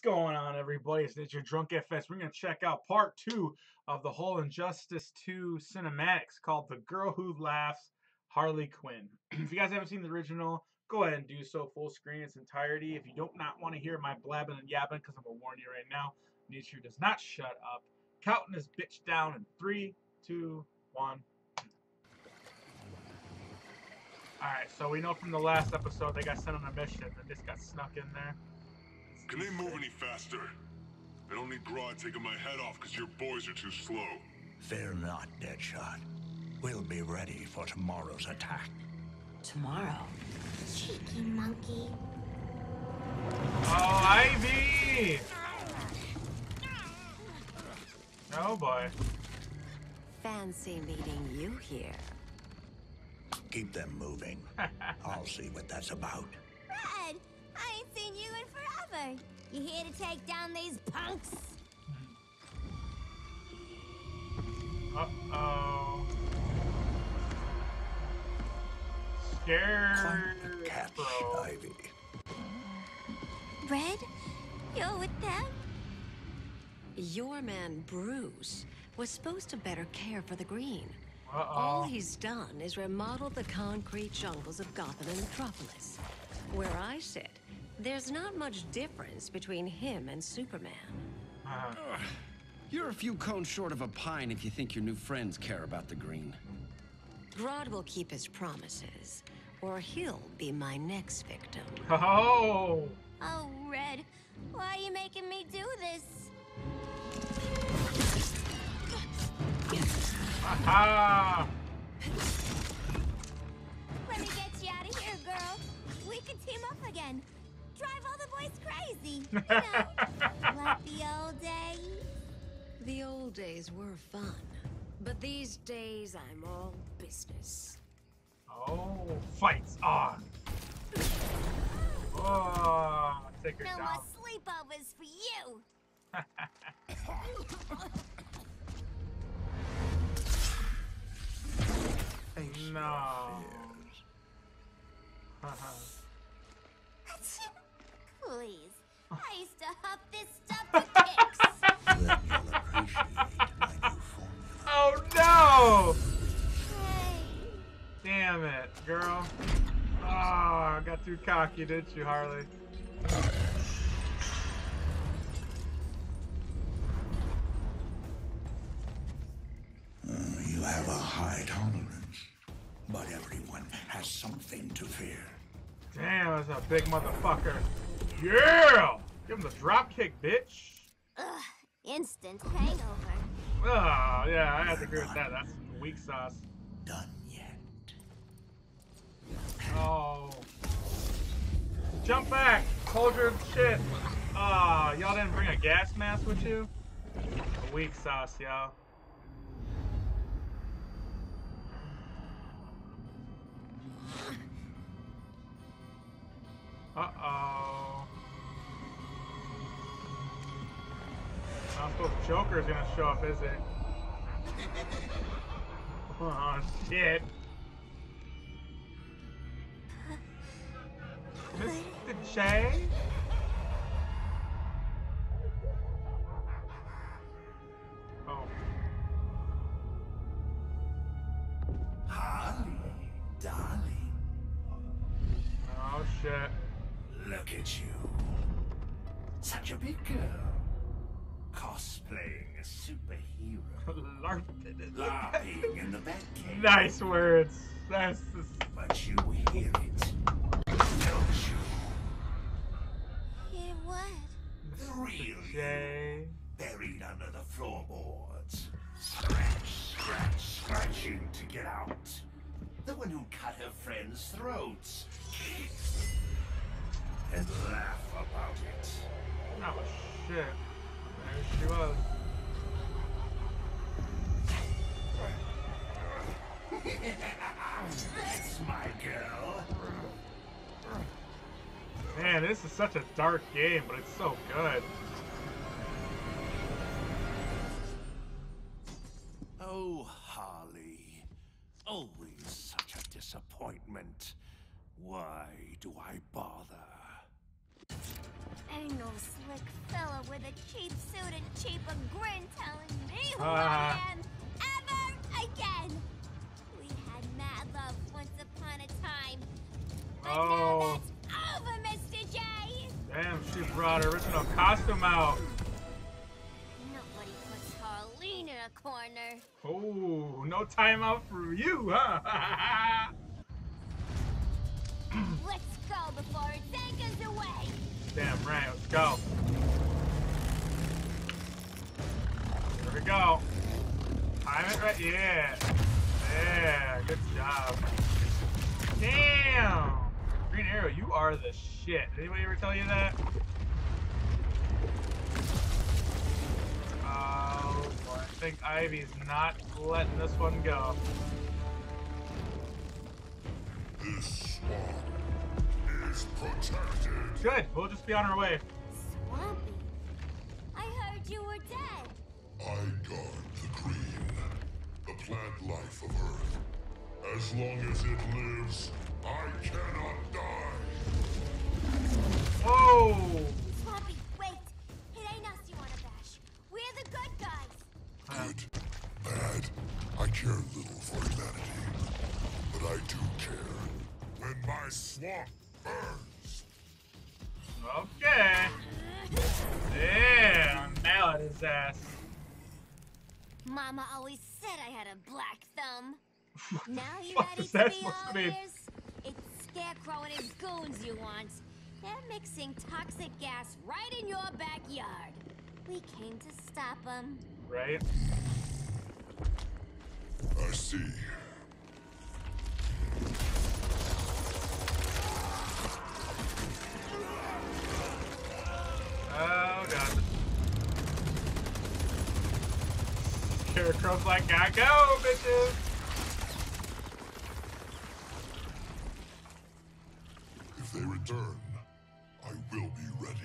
What's going on, everybody? It's your Drunk FX. We're going to check out part two of the whole Injustice 2 cinematics called The Girl Who Laughs, Harley Quinn. if you guys haven't seen the original, go ahead and do so full screen its entirety. If you don't not want to hear my blabbing and yabbing, because I'm going to warn you right now, Nature does not shut up. Counting this bitch down in three, two, one. Alright, so we know from the last episode they got sent on a mission and this got snuck in there. Can they move any faster? I don't need Grodd taking my head off because your boys are too slow. Fear not, Deadshot. We'll be ready for tomorrow's attack. Tomorrow? Cheeky monkey. Oh, Ivy! Oh boy. Fancy meeting you here. Keep them moving. I'll see what that's about. Red, I ain't seen you in forever. You here to take down these punks? Uh-oh. Scared. Quite the catch, bro. Ivy. Red, you're with them? Your man, Bruce, was supposed to better care for the green. Uh-oh. All he's done is remodel the concrete jungles of Gotham and Metropolis. Where I sit, there's not much difference between him and Superman. Uh, You're a few cones short of a pine if you think your new friends care about the green. Grodd will keep his promises, or he'll be my next victim. oh! Oh, Red, why are you making me do this? Aha! Let me get you out of here, girl. We can team up again. Drive all the boys crazy. You know, like the old days. The old days were fun, but these days I'm all business. Oh, fights on! Oh, take her No down. more sleepovers for you. No. Please. I used to huff this stuff for kicks. Then you'll appreciate my new formula. Oh no! Hey. Damn it, girl. Oh, I got too cocky, didn't you, Harley? Uh, you have a high tolerance, but everyone has something to fear. Damn, that's a big motherfucker. Yeah! Give him the drop kick, bitch. Ugh. Instant hangover. Oh, yeah, I have to agree with that. That's weak sauce. Done yet? Oh. Jump back! Hold your shit! Ah, y'all didn't bring a gas mask with you? A weak sauce, y'all. Joker's gonna show up, is it? Oh, shit. Mr. J? Oh. Harley, darling, Oh, shit. look at you. Such a big girl. Cosplaying a superhero. LARPing. Laughing in the Batcave. Nice words. That's just... But you hear it, don't you? Yeah, what? The real you, buried under the floorboards. Scratch, scratch, scratching to get out. The one who cut her friends' throats. And laugh about it. Oh, shit. That's my girl. Man, this is such a dark game, but it's so good. Oh, Harley. Always such a disappointment. Why do I bother? Slick fella with a cheap suit and cheaper grin telling me who. I am ever again. We had mad love once upon a time. But Oh. now that's over, Mr. J. Damn, she brought her original costume out. Nobody puts Harleen in a corner. Oh, no timeout for you, huh? Damn right, let's go. There we go. Time it right, yeah. Yeah, good job. Damn! Green Arrow, you are the shit. Did Anybody ever tell you that? Oh boy, I think Ivy's not letting this one go. This swamp is protected. Good, we'll just be on our way. Swampy. I heard you were dead. I guard the green, the plant life of Earth. As long as it lives, I cannot die. Whoa! Swampy, wait. It ain't us you wanna bash. We're the good guys. Good, bad, I care little for humanity. But I do care when my swamp burns. Okay. Yeah, nail at his ass. Mama always said I had a black thumb. Now you Fuck ready is to that be supposed to all mean? ears? It's Scarecrow and his goons you want. They're mixing toxic gas right in your backyard. We came to stop them. Right? I see. Scarecrow's like, gotta go, bitches! If they return, I will be ready.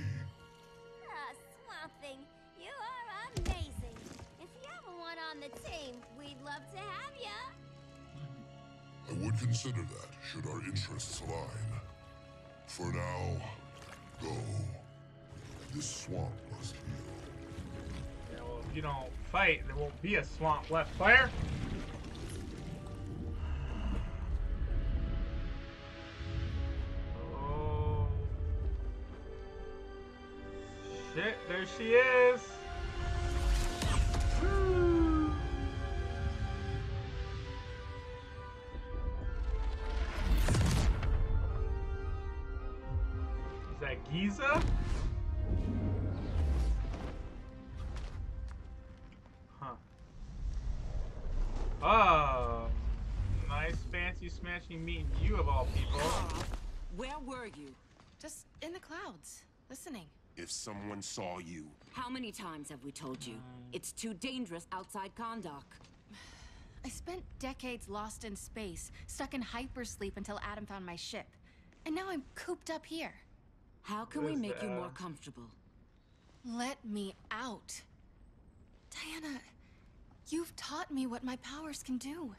Ah, Swamp Thing, you are amazing. If you ever want on the team, we'd love to have you. I would consider that should our interests align. For now, go. This swamp must heal. You don't fight, there won't be a swamp left, player. Oh. Shit, there she is. Is that Giza? Fancy smashing meeting you of all people. Where were you? Just in the clouds, listening. If someone saw you, How many times have we told you? It's too dangerous outside Kandor. I spent decades lost in space, stuck in hypersleep until Adam found my ship. And now I'm cooped up here. How can we Is, make you uh, more comfortable? Let me out. Diana, you've taught me what my powers can do.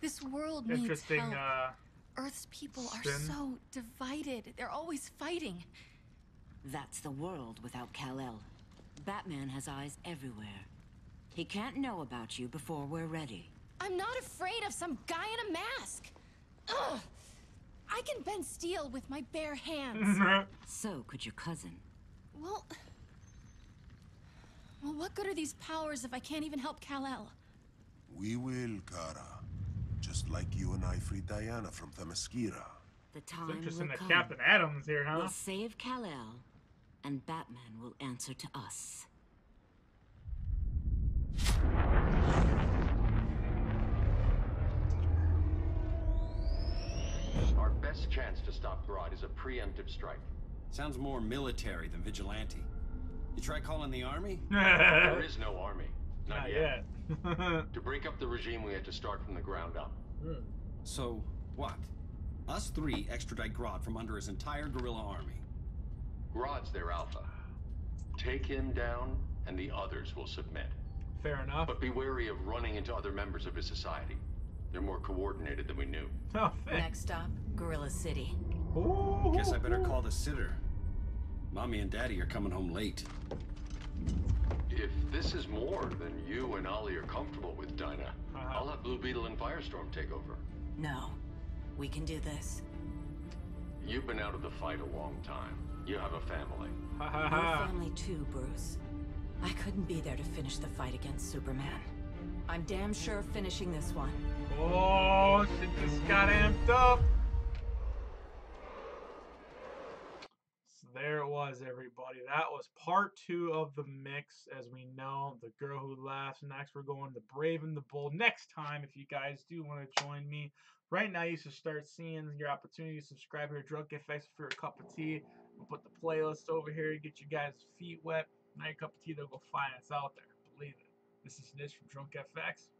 This world needs Interesting, help. uh, Earth's people are so divided. They're always fighting. That's the world without Kal-El. Batman has eyes everywhere. He can't know about you before we're ready. I'm not afraid of some guy in a mask. Ugh! I can bend steel with my bare hands. So could your cousin. well, well, what good are these powers if I can't even help Kal-El? We will, Kara. Just like you and I freed Diana from Themyscira. The it's time interesting will that come. Captain Adams here, huh? We'll save Kal-El, and Batman will answer to us. Our best chance to stop Grodd is a preemptive strike. sounds more military than vigilante. You try calling the army? There is no army. Not, Not yet. yet. To break up the regime, we had to start from the ground up. Hmm. So, what? Us three extradite Grodd from under his entire gorilla army. Grodd's their alpha. Take him down, and the others will submit. Fair enough. But be wary of running into other members of his society. They're more coordinated than we knew. Oh, thanks. Next stop, Gorilla City. Ooh. Guess I better call the sitter. Mommy and Daddy are coming home late. If this is more than you and Ollie are comfortable with, Dinah, Uh-huh. I'll have Blue Beetle and Firestorm take over. No. We can do this. You've been out of the fight a long time. You have a family. Ha ha Your ha. family too, Bruce. I couldn't be there to finish the fight against Superman. I'm damn sure finishing this one. Oh, shit just got amped up. So there it was, everybody. That was part two of the mix. As we know, the girl who laughs. Next, we're going to Brave and the Bold. Next time, if you guys do want to join me, right now you should start seeing your opportunity to subscribe here. Drunk FX for a cup of tea. We'll put the playlist over here get you guys' feet wet. Now cup of tea, they'll go find us out there. Believe it. This is Nidge from Drunk FX.